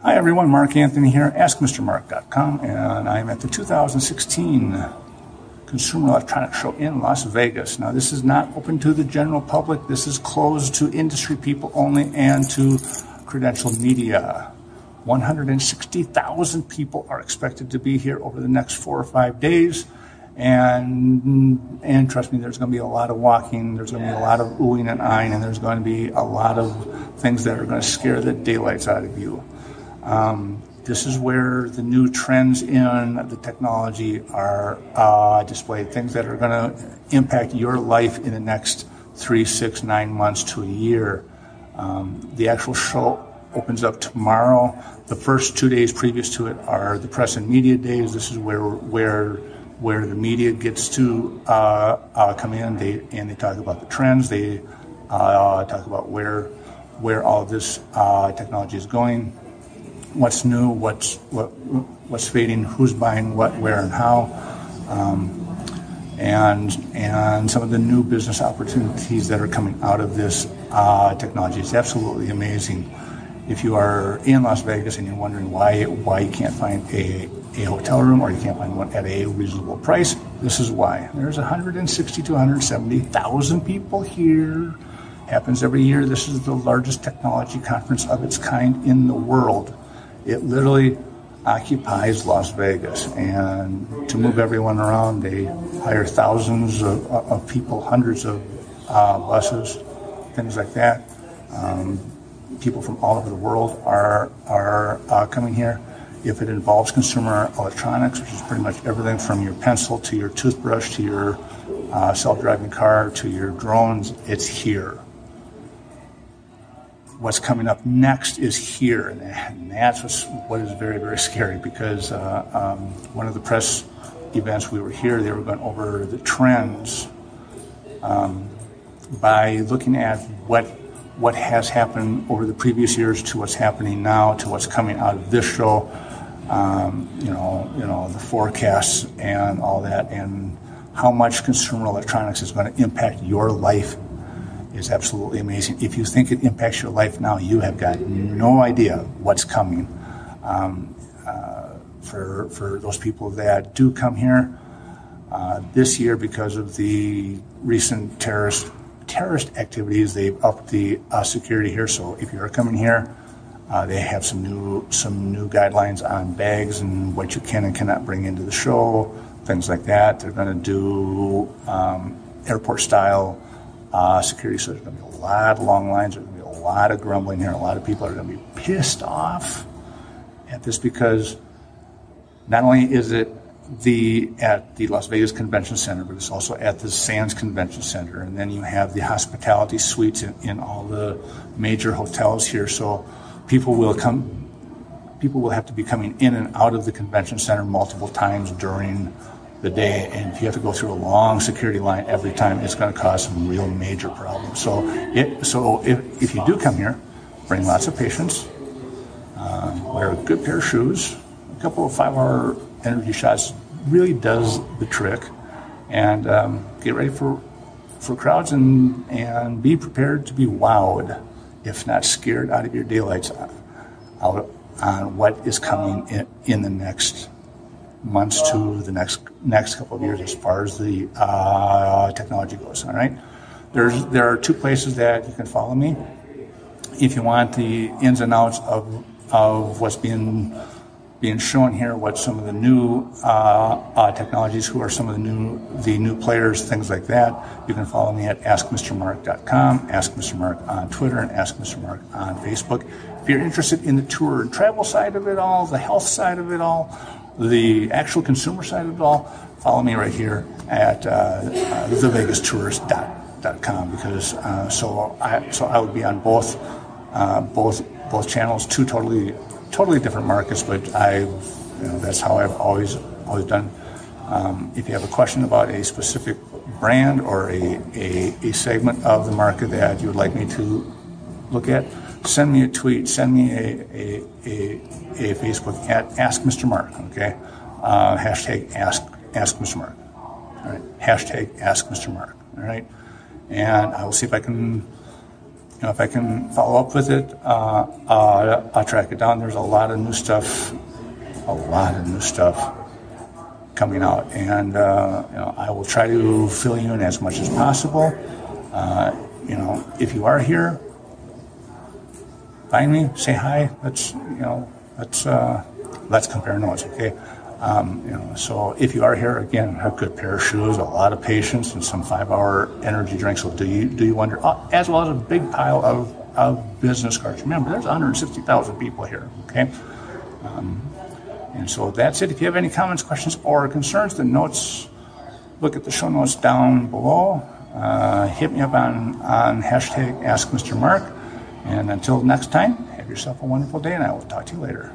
Hi everyone, Mark Anthony here, AskMrMark.com, and I'm at the 2016 Consumer Electronics Show in Las Vegas. Now, this is not open to the general public. This is closed to industry people only and to credentialed media. 160,000 people are expected to be here over the next four or five days. And, and trust me, there's going to be a lot of walking, there's going to be a lot of oohing and eyeing, and there's going to be a lot of things that are going to scare the daylights out of you. Um, this is where the new trends in the technology are uh, displayed, things that are going to impact your life in the next three, six, nine months to a year. Um, the actual show opens up tomorrow. The first two days previous to it are the press and media days. This is where where where the media gets to uh, uh, come in. They and they talk about the trends. They uh, talk about where where all this uh, technology is going, what's new, what's what what's fading, who's buying what, where, and how. Um, and and some of the new business opportunities that are coming out of this uh, technology is absolutely amazing if you are in Las Vegas and you're wondering why why you can't find a, a hotel room or you can't find one at a reasonable price, this is why. There's 160 to 170,000 people here. Happens every year. This is the largest technology conference of its kind in the world. It literally occupies Las Vegas, and to move everyone around, they hire thousands of, of people, hundreds of uh, buses, things like that. Um, people from all over the world are are uh, coming here. If it involves consumer electronics, which is pretty much everything from your pencil to your toothbrush to your uh, self-driving car to your drones, it's here. What's coming up next is here, and that's what's, what is very very scary because uh, um, one of the press events we were here, they were going over the trends um, by looking at what what has happened over the previous years to what's happening now to what's coming out of this show. Um, you know, you know the forecasts and all that, and how much consumer electronics is going to impact your life is absolutely amazing. If you think it impacts your life now, you have got no idea what's coming. Um, uh, for for those people that do come here uh, this year because of the recent terrorist terrorist activities, they've upped the uh, security here. So if you are coming here, uh, they have some new some new guidelines on bags and what you can and cannot bring into the show, things like that. They're going to do um, airport style uh, security. So there's going to be a lot of long lines. There's going to be a lot of grumbling here. A lot of people are going to be pissed off at this because not only is it the at the Las Vegas Convention Center, but it's also at the Sands Convention Center, and then you have the hospitality suites in, in all the major hotels here. So people will come, people will have to be coming in and out of the convention center multiple times during the day, and if you have to go through a long security line every time, it's going to cause some real major problems. So, it, so if, if you do come here, bring lots of patience, uh, wear a good pair of shoes, a couple of five-hour energy shots really does the trick. And um, get ready for for crowds and and be prepared to be wowed, if not scared out of your daylights, out on what is coming in, in the next months to the next next couple of years as far as the uh, technology goes. All right, there's there are two places that you can follow me if you want the ins and outs of of what's being being shown here what some of the new uh, uh, technologies, who are some of the new the new players, things like that. You can follow me at AskMrMark.com, Ask Mr. Mark on Twitter, and Ask Mr. Mark on Facebook. If you're interested in the tour and travel side of it all, the health side of it all, the actual consumer side of it all, follow me right here at uh, uh, thevegastourist.com because uh, so I so I would be on both uh, both both channels, two totally totally different markets, but I, you know, that's how I've always always done. Um, if you have a question about a specific brand or a, a, a, segment of the market that you would like me to look at, send me a tweet, send me a, a, a, a Facebook at Ask Mr. Mark, okay? Uh, hashtag Ask, Ask Mr. Mark. All right. Hashtag Ask Mr. Mark. All right. And I will see if I can you know, if I can follow up with it, uh, uh, I'll track it down. There's a lot of new stuff, a lot of new stuff coming out, and uh, you know, I will try to fill you in as much as possible. Uh, you know, if you are here, find me, say hi. Let's you know, let's uh, let's compare notes, okay? Um, you know, so if you are here again, a good pair of shoes, a lot of patience, and some five-hour energy drinks will do you do you wonder, uh, as well as a big pile of, of business cards. Remember, there's 160,000 people here. Okay, um, and so that's it. If you have any comments, questions, or concerns, the notes, look at the show notes down below. Uh, hit me up on on hashtag Ask Mr. Mark. And until next time, have yourself a wonderful day, and I will talk to you later.